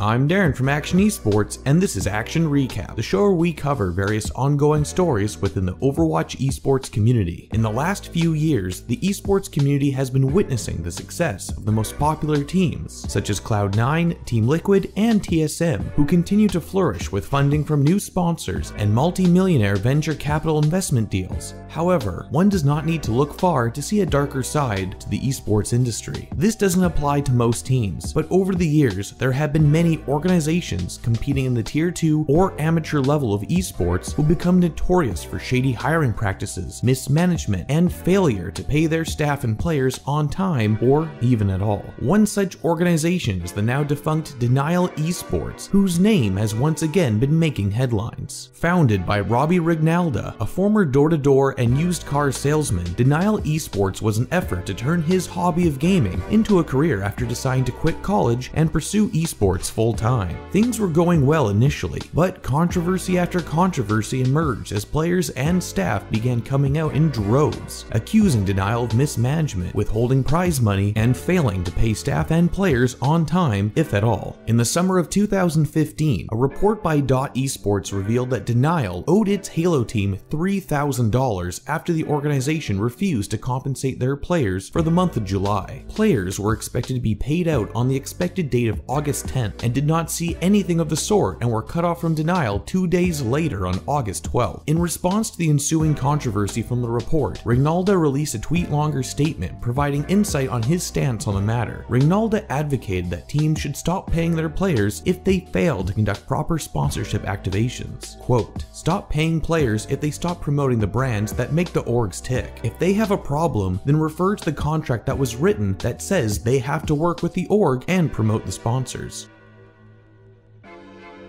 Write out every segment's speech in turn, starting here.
I'm Darren from Akshon Esports, and this is Akshon Recap, the show where we cover various ongoing stories within the Overwatch esports community. In the last few years, the esports community has been witnessing the success of the most popular teams, such as Cloud9, Team Liquid, and TSM, who continue to flourish with funding from new sponsors and multi-millionaire venture capital investment deals. However, one does not need to look far to see a darker side to the esports industry. This doesn't apply to most teams, but over the years, there have been many organizations competing in the tier 2 or amateur level of esports will become notorious for shady hiring practices, mismanagement, and failure to pay their staff and players on time or even at all. One such organization is the now defunct Denial Esports, whose name has once again been making headlines. Founded by Robby Ringnalda, a former door-to-door and used car salesman, Denial Esports was an effort to turn his hobby of gaming into a career after deciding to quit college and pursue esports full time. Things were going well initially, but controversy after controversy emerged as players and staff began coming out in droves, accusing Denial of mismanagement, withholding prize money, and failing to pay staff and players on time, if at all. In the summer of 2015, a report by Dot Esports revealed that Denial owed its Halo team $3,000 after the organization refused to compensate their players for the month of July. Players were expected to be paid out on the expected date of August 10th, and did not see anything of the sort and were cut off from denial two days later on August 12th. In response to the ensuing controversy from the report, Ringnalda released a TwitLonger statement providing insight on his stance on the matter. Ringnalda advocated that teams should stop paying their players if they fail to conduct proper sponsorship activations. Quote, stop paying players if they stop promoting the brands that make the orgs tick. If they have a problem, then refer to the contract that was written that says they have to work with the org and promote the sponsors.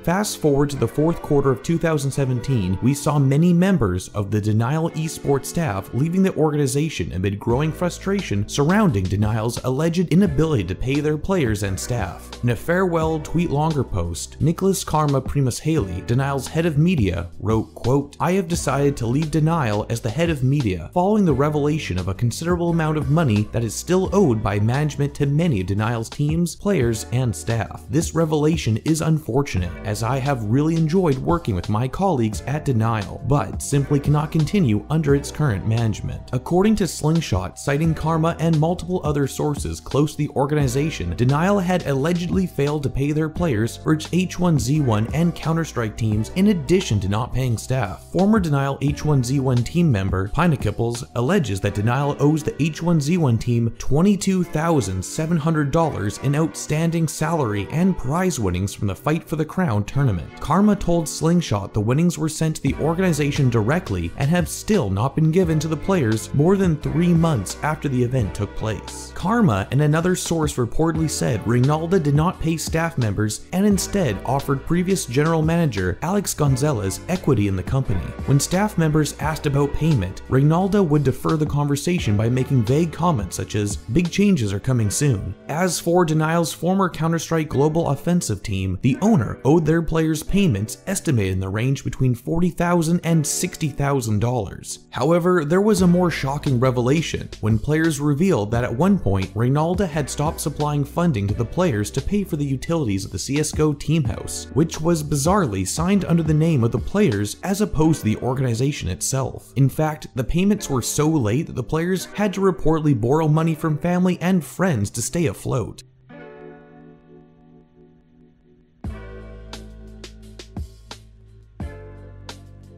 Fast forward to the fourth quarter of 2017, we saw many members of the Denial esports staff leaving the organization amid growing frustration surrounding Denial's alleged inability to pay their players and staff. In a farewell TwitLonger post, Nicholas Karma Primus Haley, Denial's head of media, wrote, quote, I have decided to leave Denial as the head of media following the revelation of a considerable amount of money that is still owed by management to many of Denial's teams, players, and staff. This revelation is unfortunate as as I have really enjoyed working with my colleagues at Denial, but simply cannot continue under its current management. According to Slingshot, citing Karma and multiple other sources close to the organization, Denial had allegedly failed to pay their players for its H1Z1 and Counter-Strike teams in addition to not paying staff. Former Denial H1Z1 team member Pinekipples alleges that Denial owes the H1Z1 team $22,700 in outstanding salary and prize winnings from the Fight for the Crown tournament. Karma told Slingshot the winnings were sent to the organization directly and have still not been given to the players more than three months after the event took place. Karma and another source reportedly said Ringnalda did not pay staff members and instead offered previous general manager Alex Gonzalez equity in the company. When staff members asked about payment, Ringnalda would defer the conversation by making vague comments such as, big changes are coming soon. As for Denial's former Counter-Strike Global Offensive team, the owner owed their their players' payments estimated in the range between $40,000 and $60,000. However, there was a more shocking revelation when players revealed that at one point, Ringnalda had stopped supplying funding to the players to pay for the utilities of the CSGO team house, which was bizarrely signed under the name of the players as opposed to the organization itself. In fact, the payments were so late that the players had to reportedly borrow money from family and friends to stay afloat.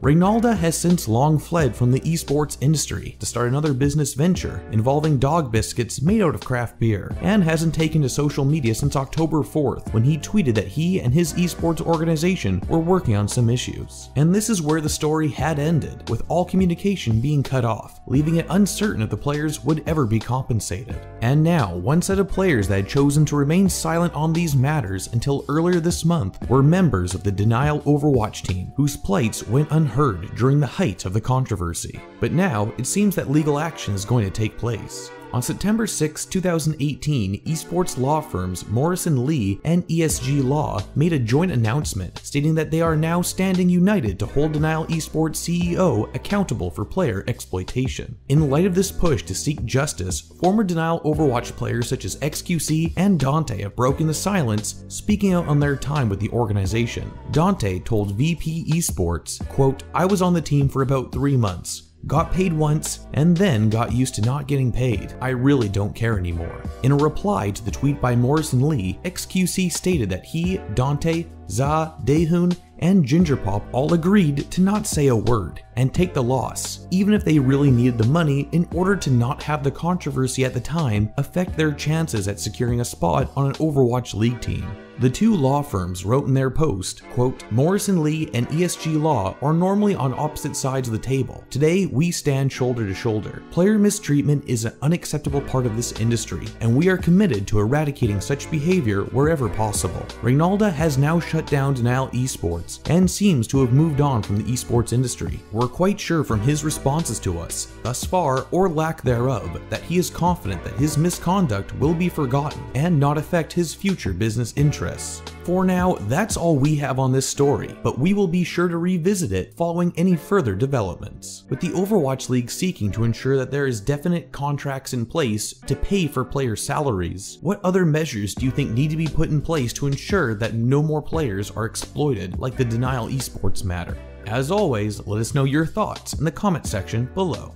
Ringnalda has since long fled from the esports industry to start another business venture involving dog biscuits made out of craft beer, and hasn't taken to social media since October 4th when he tweeted that he and his esports organization were working on some issues. And this is where the story had ended, with all communication being cut off, leaving it uncertain if the players would ever be compensated. And now, one set of players that had chosen to remain silent on these matters until earlier this month were members of the Denial Overwatch team, whose plights went unheard unheard during the height of the controversy. But now, it seems that legal action is going to take place. On September 6, 2018, esports law firms Morrison Lee and ESG Law made a joint announcement stating that they are now standing united to hold Denial Esports CEO accountable for player exploitation. In light of this push to seek justice, former Denial Overwatch players such as XQC and Danteh have broken the silence, speaking out on their time with the organization. Danteh told VP Esports, quote, I was on the team for about three months got paid once, and then got used to not getting paid. I really don't care anymore. In a reply to the tweet by Morrison Lee, XQC stated that he, Danteh, Za, Dahun, and Gingerpop all agreed to not say a word and take the loss, even if they really needed the money in order to not have the controversy at the time affect their chances at securing a spot on an Overwatch League team. The two law firms wrote in their post, quote, Morrison Lee and ESG Law are normally on opposite sides of the table. Today, we stand shoulder to shoulder. Player mistreatment is an unacceptable part of this industry, and we are committed to eradicating such behavior wherever possible. Ringnalda has now shut down Denial Esports and seems to have moved on from the esports industry. We're quite sure from his responses to us, thus far or lack thereof, that he is confident that his misconduct will be forgotten and not affect his future business interests interests. For now, that's all we have on this story, but we will be sure to revisit it following any further developments. With the Overwatch League seeking to ensure that there is definite contracts in place to pay for player salaries, what other measures do you think need to be put in place to ensure that no more players are exploited like the Denial Esports matter? As always, let us know your thoughts in the comment section below.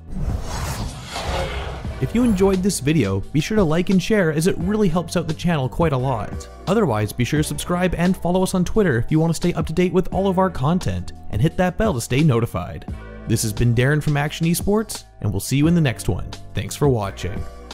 If you enjoyed this video, be sure to like and share as it really helps out the channel quite a lot. Otherwise, be sure to subscribe and follow us on Twitter if you want to stay up to date with all of our content, and hit that bell to stay notified. This has been Darren from Akshon Esports, and we'll see you in the next one. Thanks for watching.